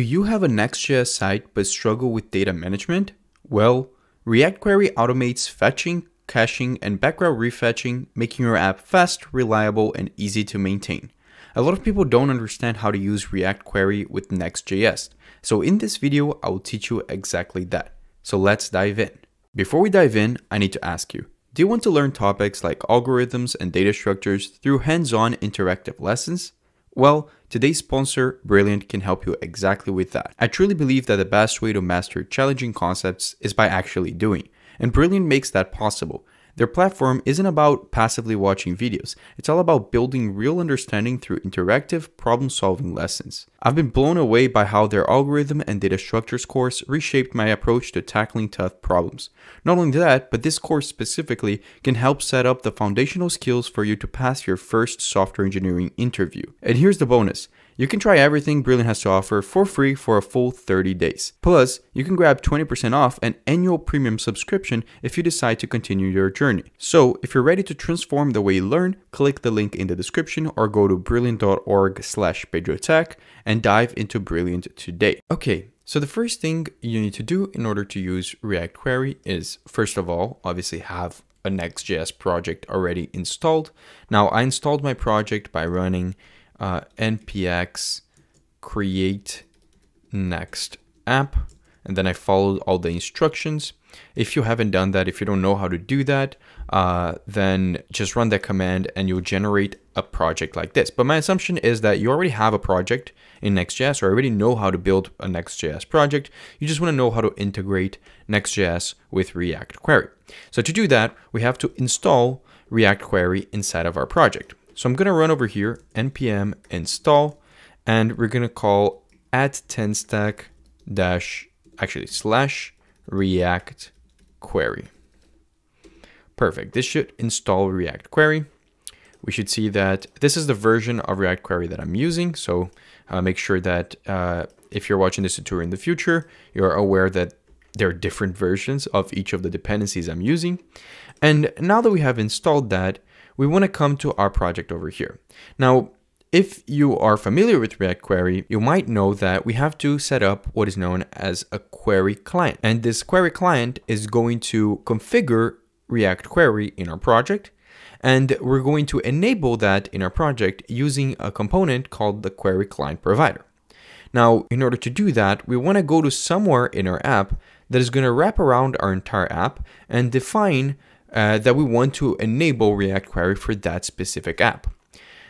Do you have a Next.js site but struggle with data management? Well, React Query automates fetching, caching, and background refetching, making your app fast, reliable, and easy to maintain. A lot of people don't understand how to use React Query with Next.js, so in this video, I will teach you exactly that. So let's dive in. Before we dive in, I need to ask you, do you want to learn topics like algorithms and data structures through hands-on interactive lessons? Well, today's sponsor, Brilliant, can help you exactly with that. I truly believe that the best way to master challenging concepts is by actually doing, and Brilliant makes that possible. Their platform isn't about passively watching videos, it's all about building real understanding through interactive problem solving lessons. I've been blown away by how their algorithm and data structures course reshaped my approach to tackling tough problems. Not only that, but this course specifically can help set up the foundational skills for you to pass your first software engineering interview. And here's the bonus you can try everything Brilliant has to offer for free for a full 30 days. Plus, you can grab 20% off an annual premium subscription if you decide to continue your journey. So, if you're ready to transform the way you learn, click the link in the description or go to brilliant.org slash pedrotech and dive into Brilliant today. Okay, so the first thing you need to do in order to use React Query is, first of all, obviously have a Next.js project already installed. Now, I installed my project by running uh, npx create next app and then I followed all the instructions. If you haven't done that, if you don't know how to do that, uh, then just run that command and you'll generate a project like this. But my assumption is that you already have a project in Next.js or already know how to build a Next.js project. You just want to know how to integrate Next.js with React Query. So to do that, we have to install React Query inside of our project. So I'm going to run over here, npm install, and we're going to call at TanStack dash, actually slash react query. Perfect. This should install React Query. We should see that this is the version of React Query that I'm using. So uh, make sure that uh, if you're watching this tutorial in the future, you're aware that there are different versions of each of the dependencies I'm using. And now that we have installed that, we want to come to our project over here. Now, if you are familiar with React Query, you might know that we have to set up what is known as a query client. And this query client is going to configure React Query in our project. And we're going to enable that in our project using a component called the query client provider. Now, in order to do that, we want to go to somewhere in our app that is going to wrap around our entire app and define uh, that we want to enable React Query for that specific app.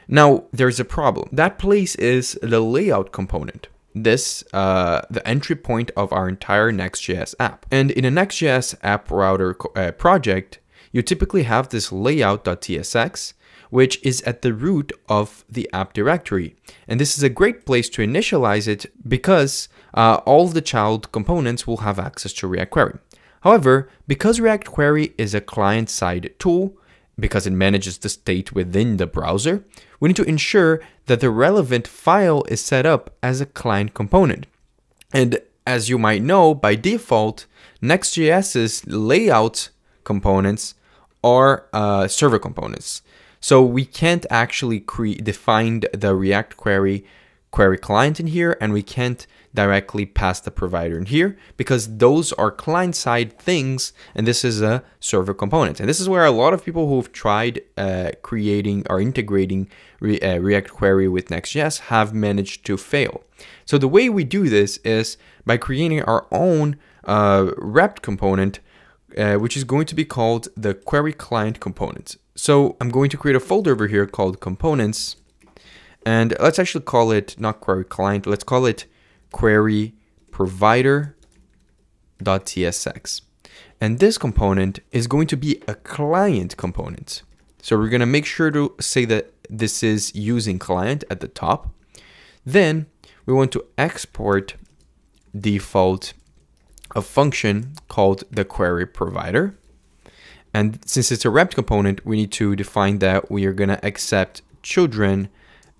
Now, there's a problem. That place is the layout component. This, uh, the entry point of our entire Next.js app. And in a Next.js app router uh, project, you typically have this layout.tsx, which is at the root of the app directory. And this is a great place to initialize it because uh, all the child components will have access to React Query. However, because React Query is a client-side tool, because it manages the state within the browser, we need to ensure that the relevant file is set up as a client component. And as you might know, by default, Next.js's layout components are uh, server components. So we can't actually define the React Query query client in here, and we can't directly pass the provider in here because those are client side things and this is a server component. And this is where a lot of people who've tried uh, creating or integrating Re uh, React Query with Next.js have managed to fail. So the way we do this is by creating our own uh, wrapped component uh, which is going to be called the query client component. So I'm going to create a folder over here called components and let's actually call it not query client, let's call it query provider.tsx. And this component is going to be a client component. So we're going to make sure to say that this is using client at the top. Then we want to export default a function called the query provider. And since it's a wrapped component, we need to define that we are going to accept children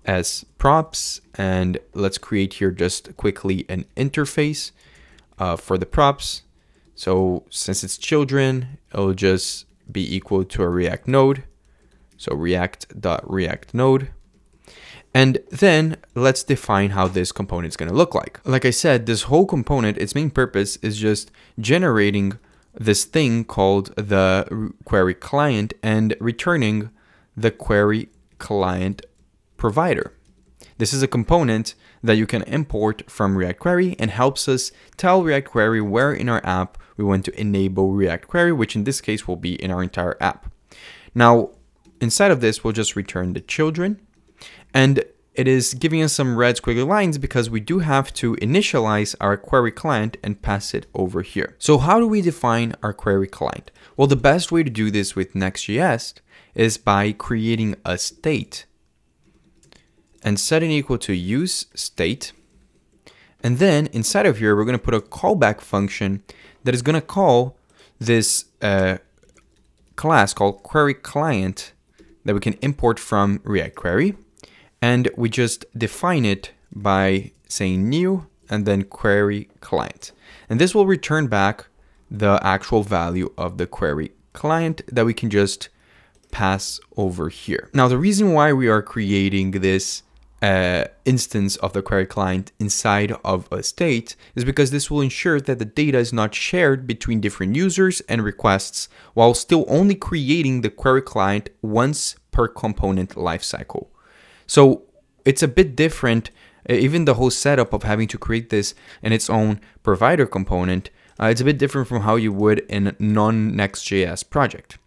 as props and let's create here just quickly an interface uh, for the props. So since it's children, it'll just be equal to a React node. So react.react node. And then let's define how this component is going to look like. Like I said, this whole component, its main purpose is just generating this thing called the query client and returning the query client provider. This is a component that you can import from React Query and helps us tell React Query where in our app we want to enable React Query, which in this case will be in our entire app. Now, inside of this, we'll just return the children and it is giving us some red squiggly lines because we do have to initialize our query client and pass it over here. So how do we define our query client? Well, the best way to do this with Next.js is by creating a state and setting equal to use state. And then inside of here, we're going to put a callback function that is going to call this uh, class called query client that we can import from React Query and we just define it by saying new and then query client. And this will return back the actual value of the query client that we can just pass over here. Now, the reason why we are creating this uh, instance of the query client inside of a state is because this will ensure that the data is not shared between different users and requests while still only creating the query client once per component lifecycle. So it's a bit different, even the whole setup of having to create this in its own provider component, uh, it's a bit different from how you would in a non-Next.js project.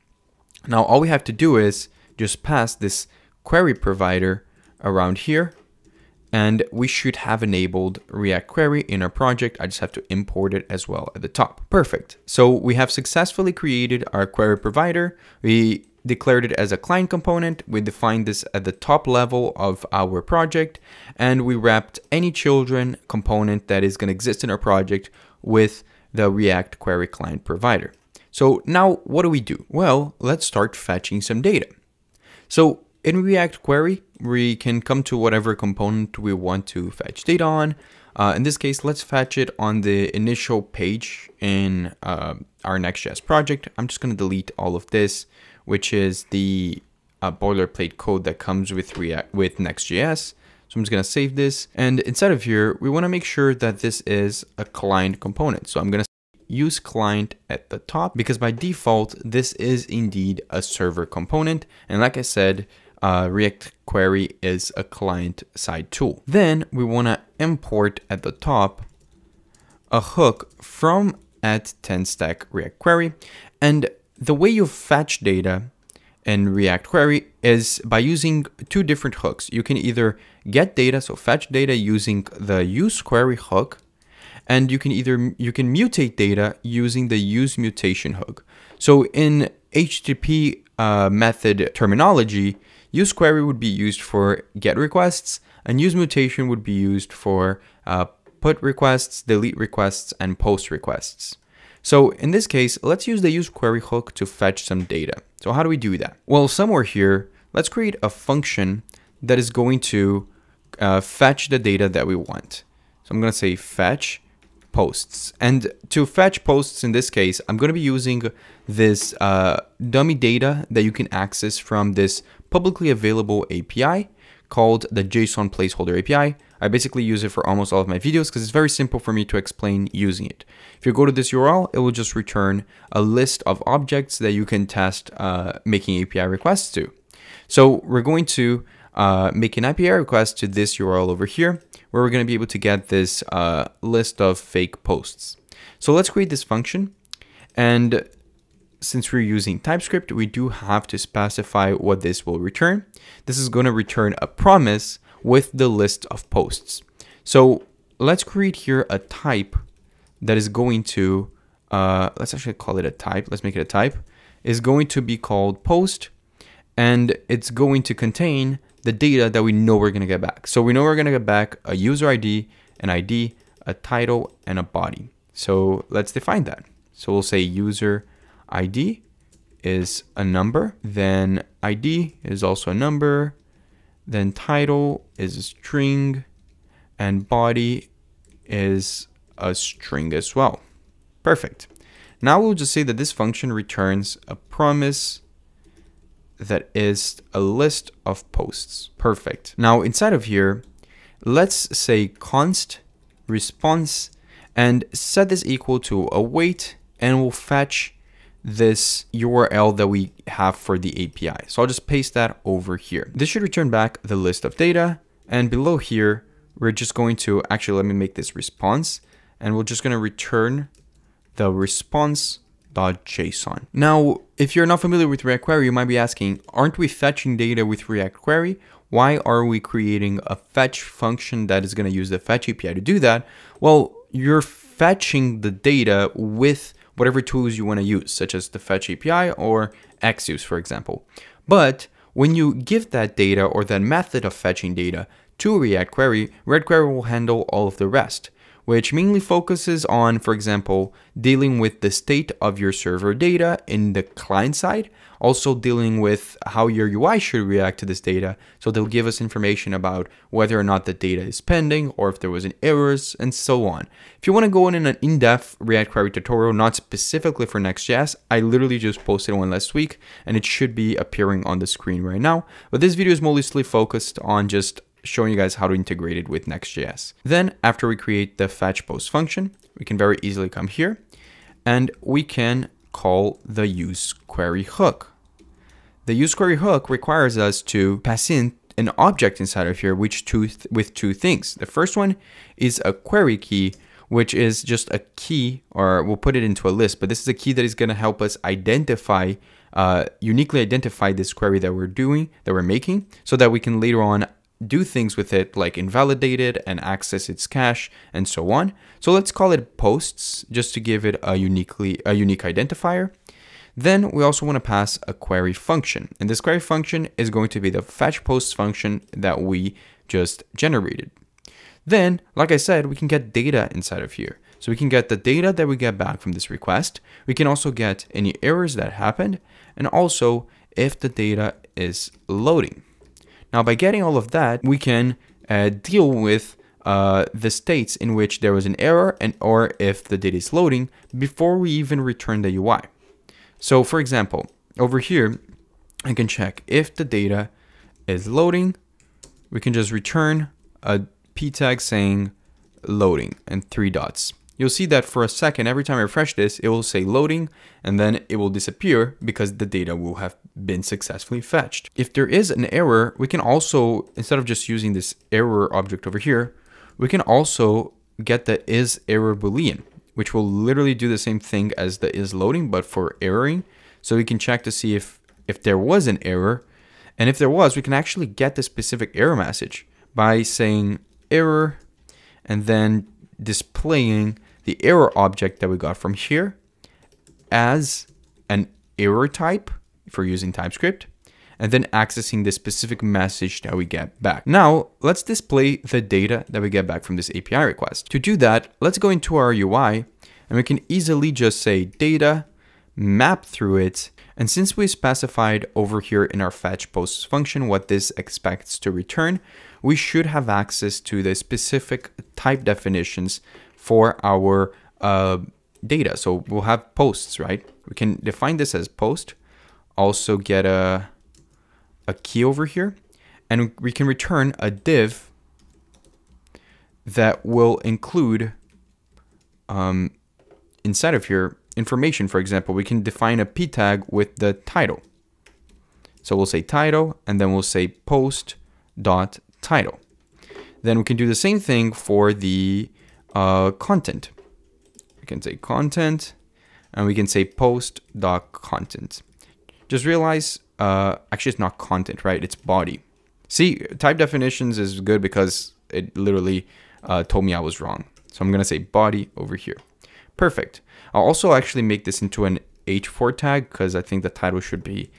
Now, all we have to do is just pass this query provider around here, and we should have enabled React Query in our project. I just have to import it as well at the top. Perfect. So we have successfully created our query provider. We declared it as a client component. We defined this at the top level of our project and we wrapped any children component that is going to exist in our project with the React Query Client provider. So now what do we do? Well, let's start fetching some data. So in React Query, we can come to whatever component we want to fetch data on. Uh, in this case, let's fetch it on the initial page in uh, our Next.js project. I'm just going to delete all of this which is the uh, boilerplate code that comes with React with Next.js. So I'm just gonna save this. And inside of here, we wanna make sure that this is a client component. So I'm gonna use client at the top because by default, this is indeed a server component. And like I said, uh, React Query is a client side tool. Then we wanna import at the top a hook from at TanStack React Query. And the way you fetch data in React Query is by using two different hooks. You can either get data, so fetch data using the use query hook, and you can either you can mutate data using the use mutation hook. So in HTTP uh, method terminology, use query would be used for get requests, and use mutation would be used for uh, put requests, delete requests, and post requests. So in this case, let's use the use query hook to fetch some data. So how do we do that? Well, somewhere here, let's create a function that is going to uh, fetch the data that we want. So I'm going to say fetch posts. And to fetch posts in this case, I'm going to be using this uh, dummy data that you can access from this publicly available API called the JSON placeholder API. I basically use it for almost all of my videos because it's very simple for me to explain using it. If you go to this URL, it will just return a list of objects that you can test uh, making API requests to. So we're going to uh, make an API request to this URL over here, where we're going to be able to get this uh, list of fake posts. So let's create this function. And since we're using TypeScript, we do have to specify what this will return. This is going to return a promise with the list of posts. So let's create here a type that is going to, uh, let's actually call it a type. Let's make it a type. Is going to be called post and it's going to contain the data that we know we're going to get back. So we know we're going to get back a user ID, an ID, a title, and a body. So let's define that. So we'll say user ID is a number, then ID is also a number, then title is a string, and body is a string as well. Perfect. Now we'll just say that this function returns a promise that is a list of posts. Perfect. Now inside of here, let's say const response and set this equal to await and we'll fetch this URL that we have for the API. So I'll just paste that over here. This should return back the list of data and below here, we're just going to actually let me make this response and we're just going to return the response.json. Now, if you're not familiar with React Query, you might be asking, aren't we fetching data with React Query? Why are we creating a fetch function that is going to use the fetch API to do that? Well, you're fetching the data with whatever tools you want to use, such as the fetch API or Axios, for example. But when you give that data or that method of fetching data to React Query, React Query will handle all of the rest which mainly focuses on, for example, dealing with the state of your server data in the client side, also dealing with how your UI should react to this data. So they'll give us information about whether or not the data is pending or if there was an errors and so on. If you want to go in an in-depth React Query tutorial, not specifically for Next.js, I literally just posted one last week and it should be appearing on the screen right now. But this video is mostly focused on just showing you guys how to integrate it with Next.js. Then after we create the fetch post function, we can very easily come here and we can call the use query hook. The use query hook requires us to pass in an object inside of here which two th with two things. The first one is a query key which is just a key or we'll put it into a list but this is a key that is going to help us identify uh, uniquely identify this query that we're doing that we're making so that we can later on do things with it like invalidate it and access its cache and so on. So let's call it posts just to give it a uniquely a unique identifier. Then we also want to pass a query function. And this query function is going to be the fetch posts function that we just generated. Then, like I said, we can get data inside of here. So we can get the data that we get back from this request. We can also get any errors that happened and also if the data is loading. Now, by getting all of that, we can uh, deal with uh, the states in which there was an error and or if the data is loading before we even return the UI. So for example, over here, I can check if the data is loading, we can just return a p tag saying loading and three dots. You'll see that for a second, every time I refresh this, it will say loading and then it will disappear because the data will have been successfully fetched. If there is an error, we can also, instead of just using this error object over here, we can also get the is error boolean, which will literally do the same thing as the is loading, but for erroring. So we can check to see if, if there was an error. And if there was, we can actually get the specific error message by saying error and then displaying the error object that we got from here as an error type for using TypeScript and then accessing the specific message that we get back. Now, let's display the data that we get back from this API request. To do that, let's go into our UI and we can easily just say data, map through it, and since we specified over here in our fetch posts function what this expects to return, we should have access to the specific type definitions for our uh, data. So we'll have posts, right? We can define this as post, also get a, a key over here, and we can return a div that will include um, inside of here information. For example, we can define a p tag with the title. So we'll say title, and then we'll say post dot title. Then we can do the same thing for the uh, content. We can say content and we can say post dot content. Just realize, uh, actually it's not content, right? It's body. See, type definitions is good because it literally uh, told me I was wrong. So I'm gonna say body over here. Perfect. I'll also actually make this into an H4 tag because I think the title should be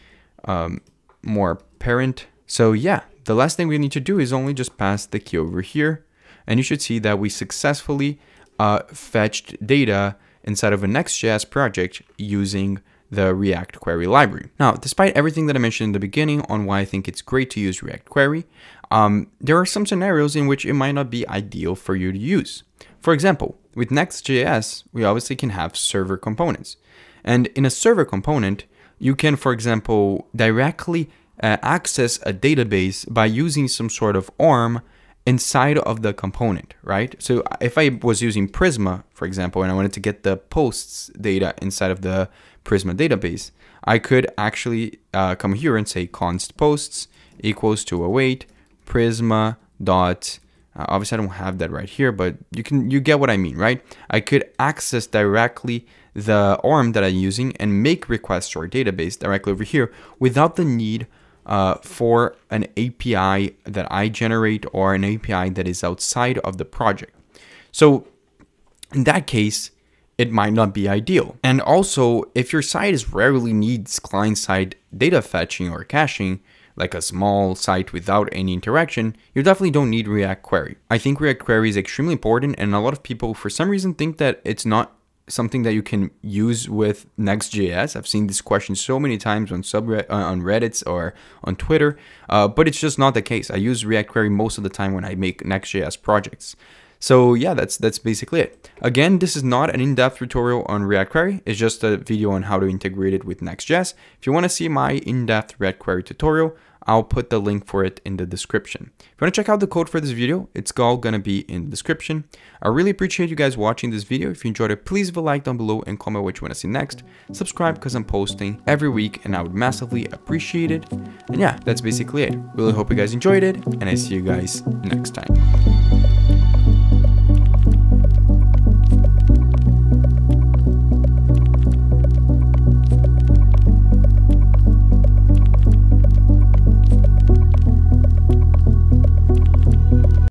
um, more apparent. So yeah, the last thing we need to do is only just pass the key over here and you should see that we successfully uh, fetched data inside of a Next.js project using the React Query library. Now, despite everything that I mentioned in the beginning on why I think it's great to use React Query, um, there are some scenarios in which it might not be ideal for you to use. For example, with Next.js, we obviously can have server components. And in a server component, you can, for example, directly uh, access a database by using some sort of ORM inside of the component, right? So if I was using Prisma, for example, and I wanted to get the posts data inside of the Prisma database, I could actually uh, come here and say const posts equals to await Prisma dot uh, obviously, I don't have that right here, but you can you get what I mean, right? I could access directly the ORM that I'm using and make requests to our database directly over here without the need uh, for an API that I generate or an API that is outside of the project. So in that case, it might not be ideal. And also, if your site is rarely needs client-side data fetching or caching, like a small site without any interaction, you definitely don't need React Query. I think React Query is extremely important and a lot of people for some reason think that it's not something that you can use with Next.js. I've seen this question so many times on subred uh, on Reddit or on Twitter, uh, but it's just not the case. I use React Query most of the time when I make Next.js projects. So yeah, that's that's basically it. Again, this is not an in-depth tutorial on React Query. It's just a video on how to integrate it with Next.js. If you want to see my in-depth React Query tutorial, I'll put the link for it in the description. If you want to check out the code for this video, it's all going to be in the description. I really appreciate you guys watching this video. If you enjoyed it, please leave a like down below and comment what you want to see next. Subscribe because I'm posting every week and I would massively appreciate it. And yeah, that's basically it. Really hope you guys enjoyed it and I see you guys next time.